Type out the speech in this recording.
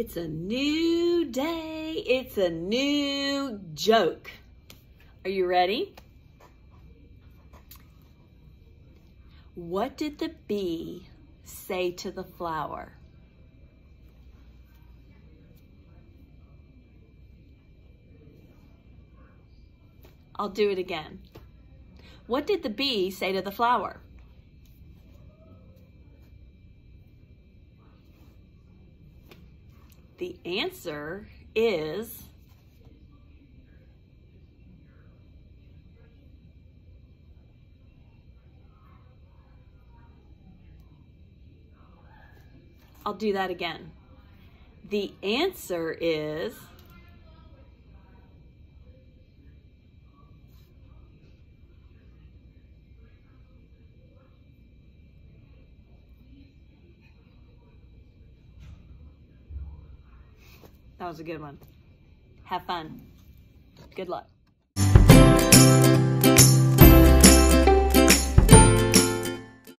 it's a new day. It's a new joke. Are you ready? What did the bee say to the flower? I'll do it again. What did the bee say to the flower? The answer is I'll do that again. The answer is That was a good one. Have fun. Good luck.